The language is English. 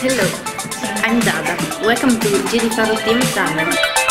Hello, I'm Dada. Welcome to Jennifer Team Summer.